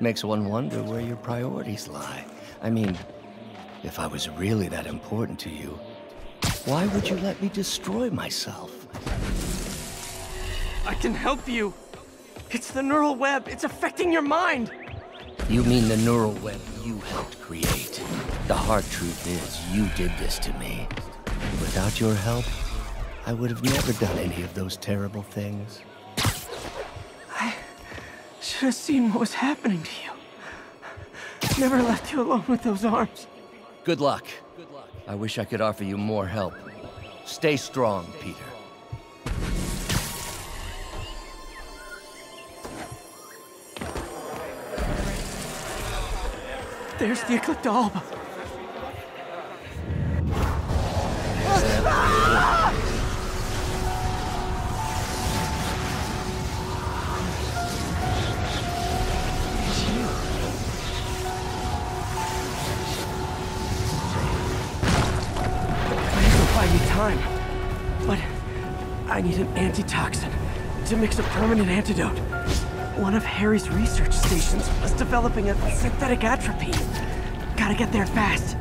Makes one wonder where your priorities lie. I mean, if I was really that important to you, why would you let me destroy myself? I can help you. It's the neural web. It's affecting your mind. You mean the neural web you helped create. The hard truth is, you did this to me. Without your help, I would have never done any of those terrible things. Should have seen what was happening to you. Never left you alone with those arms. Good luck. I wish I could offer you more help. Stay strong, Peter. There's the Eclipta Alba. Time. But I need an antitoxin to mix a permanent antidote. One of Harry's research stations was developing a synthetic atropine. Gotta get there fast.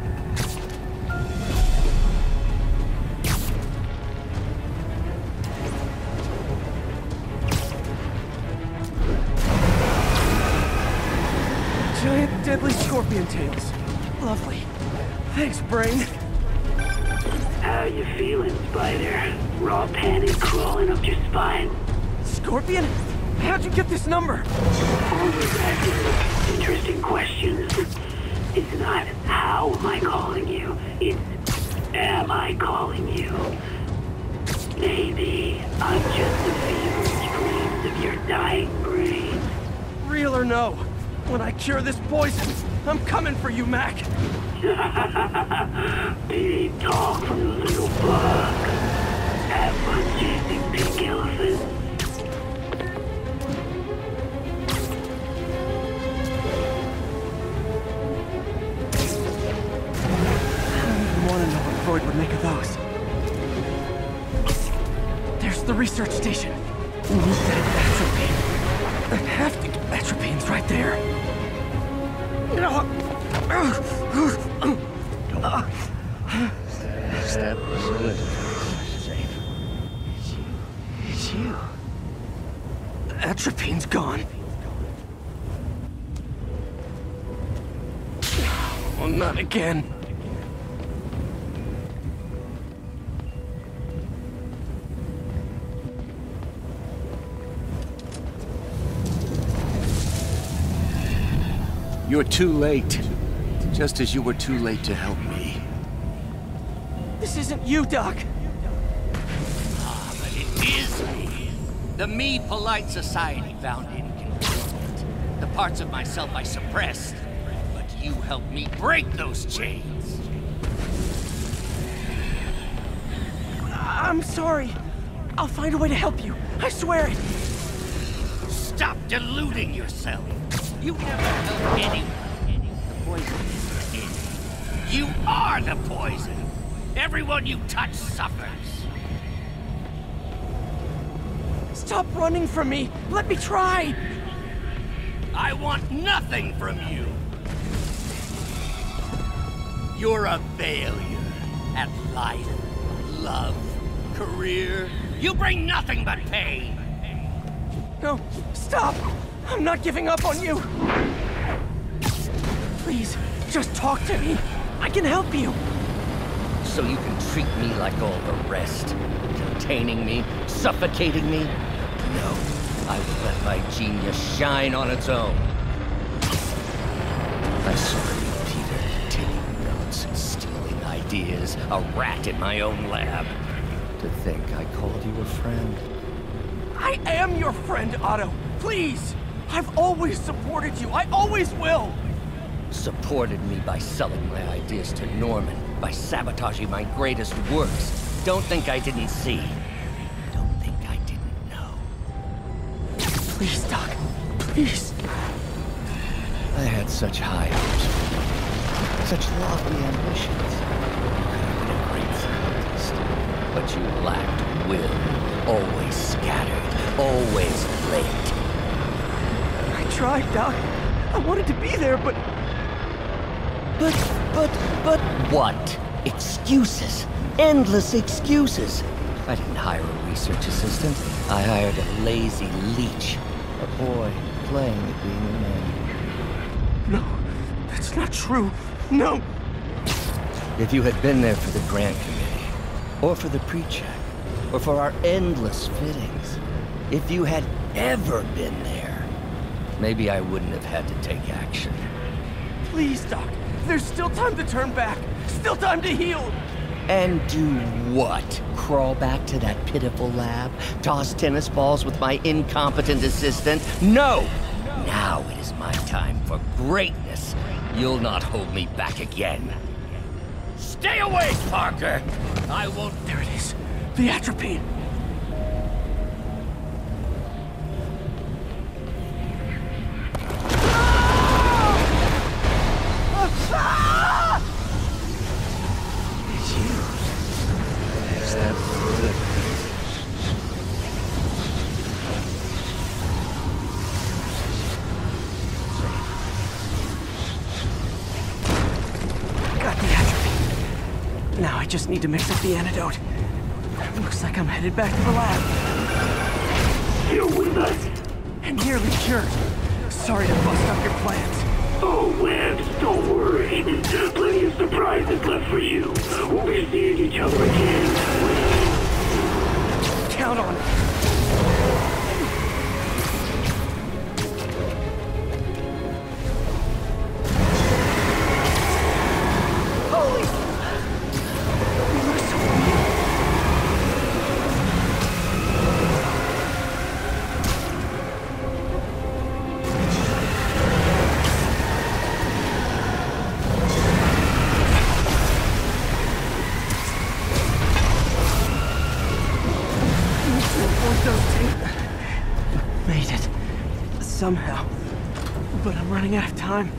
Giant deadly scorpion tails. Lovely. Thanks, Brain. How you feeling, Spider? Raw panic crawling up your spine? Scorpion? How'd you get this number? Always asking interesting questions. It's not how am I calling you, it's am I calling you? Maybe I'm just a feverish dreams of your dying brain. Real or no, when I cure this poison, I'm coming for you, Mac. Big talk from Research station. Need that atropine. I have to get atropine's right there. No. Step. Safe. It's you. It's you. Atropine's gone. Oh, not again. You're too late. Just as you were too late to help me. This isn't you, Doc. Ah, but it is me. The me polite society found inconvenient. The parts of myself I suppressed. But you helped me break those chains. I'm sorry. I'll find a way to help you. I swear it. Stop deluding yourself. You never helped anyone. The poison is in. You are the poison. Everyone you touch suffers. Stop running from me. Let me try. I want nothing from you. You're a failure at life, love, career. You bring nothing but pain. No, stop. I'm not giving up on you. Please, just talk to me. I can help you. So you can treat me like all the rest. Containing me, suffocating me. No, I will let my genius shine on its own. I saw you, Peter, taking notes, stealing ideas, a rat in my own lab. To think I called you a friend. I am your friend, Otto. Please. I've always supported you. I always will. Supported me by selling my ideas to Norman, by sabotaging my greatest works. Don't think I didn't see. Don't think I didn't know. Please, Doc. Please. I had such high hopes for you. Such lofty ambitions. You could have been a great scientist. But you lacked will. Always scattered. Always late. I tried, Doc. I wanted to be there, but But, but, but what? Excuses. Endless excuses. I didn't hire a research assistant. I hired a lazy leech. A boy playing at being a man. no, that's not true. No. If you had been there for the grant committee, or for the pre-check, or for our endless fittings, if you had ever been there, maybe I wouldn't have had to take action. Please, Doc. There's still time to turn back. Still time to heal. And do what? Crawl back to that pitiful lab? Toss tennis balls with my incompetent assistant? No! Now it is my time for greatness. You'll not hold me back again. Stay away, Parker! I won't. There it is. The atropine. Now I just need to mix up the antidote. Looks like I'm headed back to the lab. You're with us. And nearly cured. Sorry to bust up your plans. Oh, Webs, don't worry. Plenty of surprises left for you. We'll be seeing each other again. Count on it. Somehow. But I'm running out of time.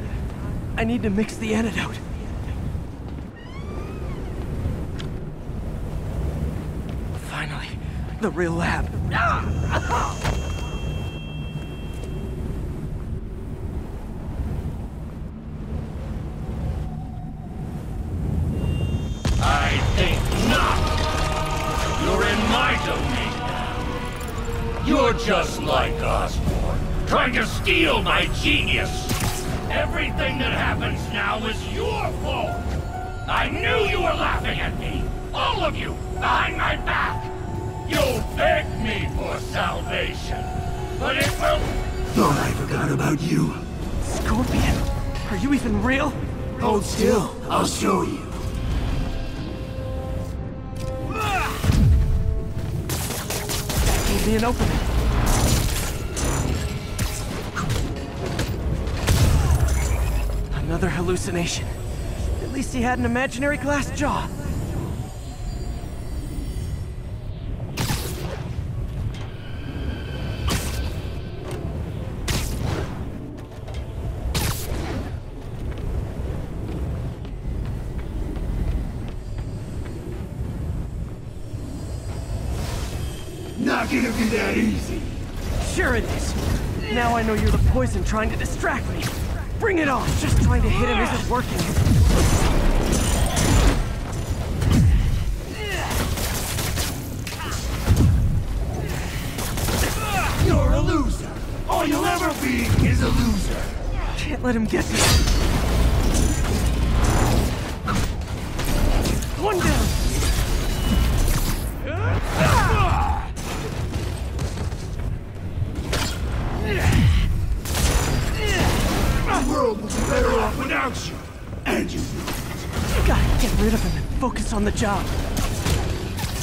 I need to mix the antidote. Finally, the real lab. I think not. You're in my domain now. You're just like Osborn, trying to steal my genius. Everything that happens now is your fault. I knew you were laughing at me. All of you, behind my back. You'll beg me for salvation. But it will Thought I forgot about you. Scorpion, are you even real? Hold still. I'll show you. Gave me an opening. Another hallucination. At least he had an imaginary glass jaw. Not gonna be that easy. Sure it is. Now I know you're the poison trying to distract me. Bring it on. Just trying to hit him isn't working. You're a loser. All you'll ever be is a loser. Can't let him get me. On the job.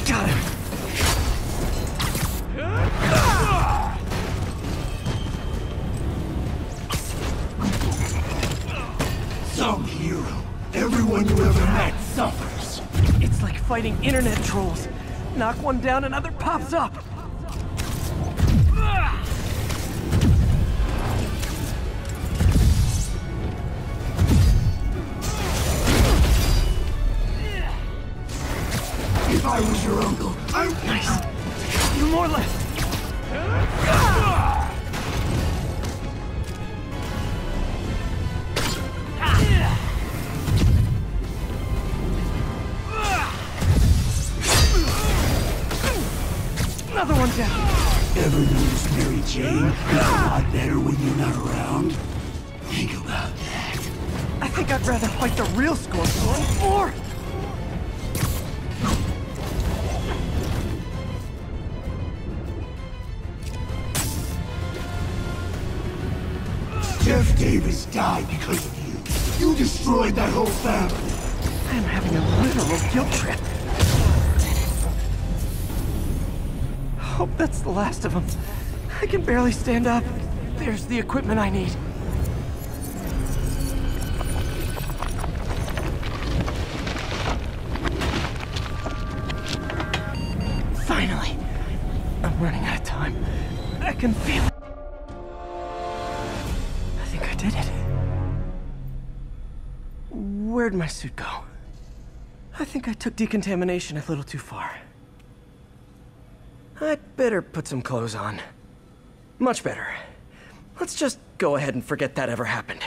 Got him. Some hero. Everyone you ever met suffers. It's like fighting internet trolls. Knock one down, another pops up. If I was your uncle, I... Nice. Two more left. Another one down. Ever notice Mary Jane is a lot better when you're not around? Think about that. I think I'd rather fight the real Scorpion. Or... Jeff Davis died because of you. You destroyed that whole family. I'm having a literal guilt trip. Hope that's the last of them. I can barely stand up. There's the equipment I need. Finally. I'm running out of time. I can feel it. Where'd my suit go? I think I took decontamination a little too far. I'd better put some clothes on. Much better. Let's just go ahead and forget that ever happened.